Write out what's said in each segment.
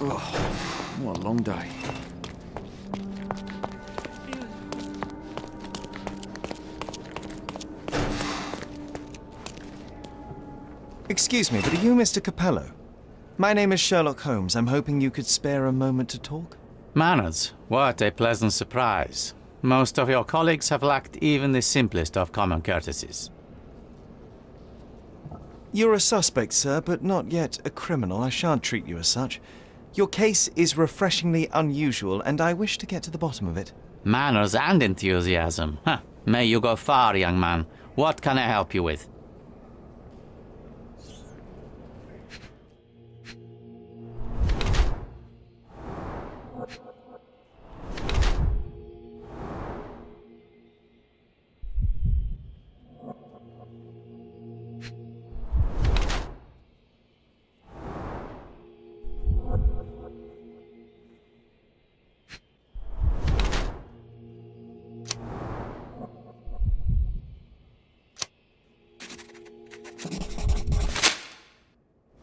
Oh, what a long day. Excuse me, but are you Mr. Capello? My name is Sherlock Holmes. I'm hoping you could spare a moment to talk. Manners, what a pleasant surprise. Most of your colleagues have lacked even the simplest of common courtesies. You're a suspect, sir, but not yet a criminal. I shan't treat you as such. Your case is refreshingly unusual, and I wish to get to the bottom of it. Manners and enthusiasm. Huh. May you go far, young man. What can I help you with?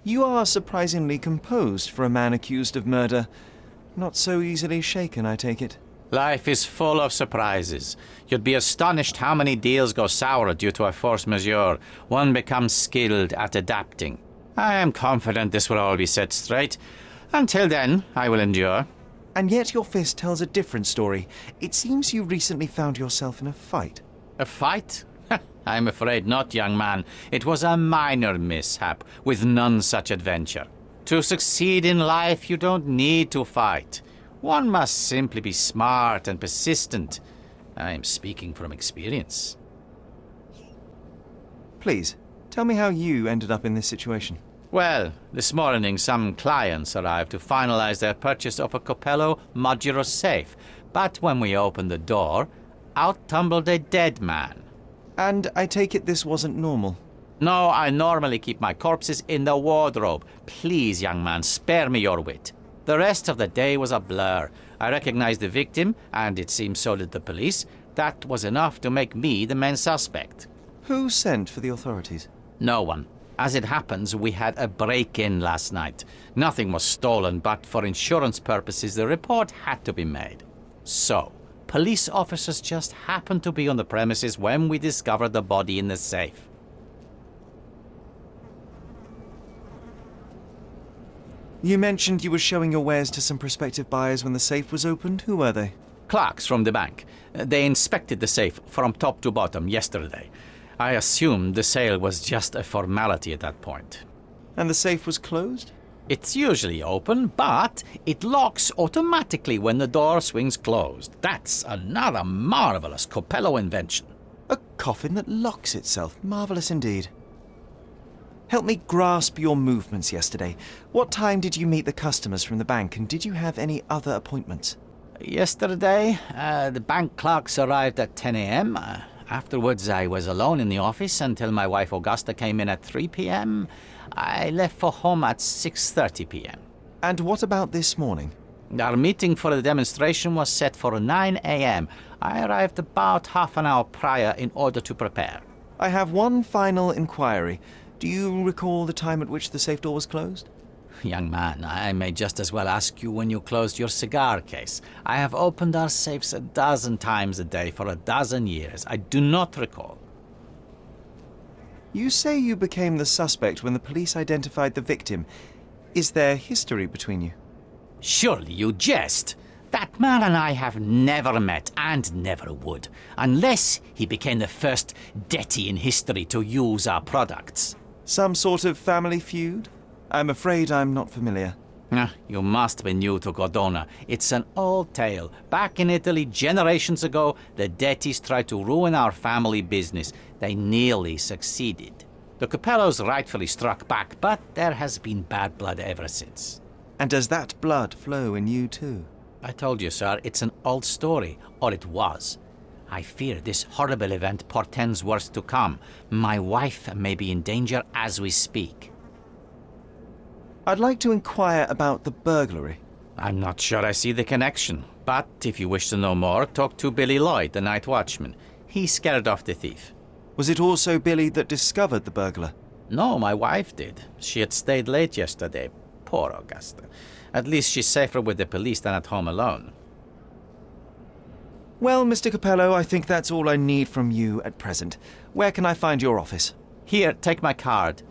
You are surprisingly composed for a man accused of murder. Not so easily shaken, I take it. Life is full of surprises. You'd be astonished how many deals go sour due to a force majeure. One becomes skilled at adapting. I am confident this will all be set straight. Until then, I will endure. And yet your fist tells a different story. It seems you recently found yourself in a fight. A fight? I'm afraid not, young man. It was a minor mishap, with none such adventure. To succeed in life, you don't need to fight. One must simply be smart and persistent. I am speaking from experience. Please, tell me how you ended up in this situation. Well, this morning some clients arrived to finalize their purchase of a Capello modular safe. But when we opened the door, out tumbled a dead man. And I take it this wasn't normal. No, I normally keep my corpses in the wardrobe. Please, young man, spare me your wit. The rest of the day was a blur. I recognized the victim, and it seems so did the police. That was enough to make me the main suspect. Who sent for the authorities? No one. As it happens, we had a break in last night. Nothing was stolen, but for insurance purposes, the report had to be made. So, police officers just happened to be on the premises when we discovered the body in the safe. You mentioned you were showing your wares to some prospective buyers when the safe was opened. Who were they? Clerks from the bank. Uh, they inspected the safe from top to bottom yesterday. I assumed the sale was just a formality at that point. And the safe was closed? It's usually open, but it locks automatically when the door swings closed. That's another marvelous Capello invention. A coffin that locks itself. Marvelous indeed. Help me grasp your movements yesterday. What time did you meet the customers from the bank, and did you have any other appointments? Yesterday, uh, the bank clerks arrived at 10 a.m. Uh, afterwards, I was alone in the office until my wife Augusta came in at 3 p.m. I left for home at 6:30 p.m. And what about this morning? Our meeting for the demonstration was set for 9 a.m. I arrived about half an hour prior in order to prepare. I have one final inquiry. Do you recall the time at which the safe door was closed? Young man, I may just as well ask you when you closed your cigar case. I have opened our safes a dozen times a day for a dozen years. I do not recall. You say you became the suspect when the police identified the victim. Is there history between you? Surely you jest. That man and I have never met and never would, unless he became the first deity in history to use our products. Some sort of family feud? I'm afraid I'm not familiar. Ah, you must be new to Cordona. It's an old tale. Back in Italy, generations ago, the Dettis tried to ruin our family business. They nearly succeeded. The Capellos rightfully struck back, but there has been bad blood ever since. And does that blood flow in you too? I told you, sir, it's an old story, or it was. I fear this horrible event portends worse to come. My wife may be in danger as we speak. I'd like to inquire about the burglary. I'm not sure I see the connection, but if you wish to know more, talk to Billy Lloyd, the night watchman. He scared off the thief. Was it also Billy that discovered the burglar? No, my wife did. She had stayed late yesterday. Poor Augusta. At least she's safer with the police than at home alone. Well, Mr. Capello, I think that's all I need from you at present. Where can I find your office? Here, take my card.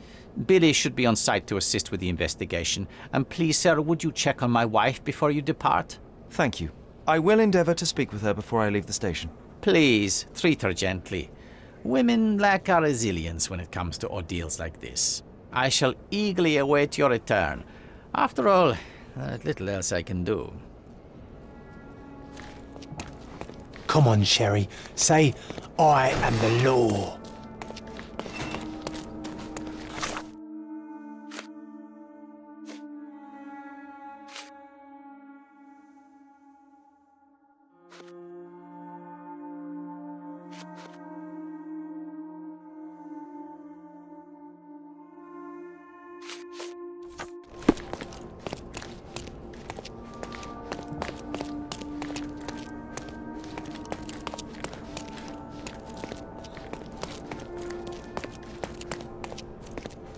Billy should be on site to assist with the investigation. And please, sir, would you check on my wife before you depart? Thank you. I will endeavour to speak with her before I leave the station. Please, treat her gently. Women lack our resilience when it comes to ordeals like this. I shall eagerly await your return. After all, there's little else I can do. Come on, Sherry. Say, I am the law.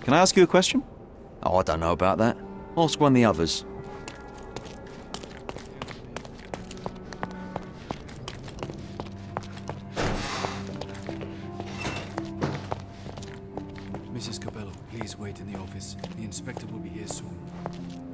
Can I ask you a question? Oh, I don't know about that. Ask one of the others. Mrs. Capello, please wait in the office. The inspector will be here soon.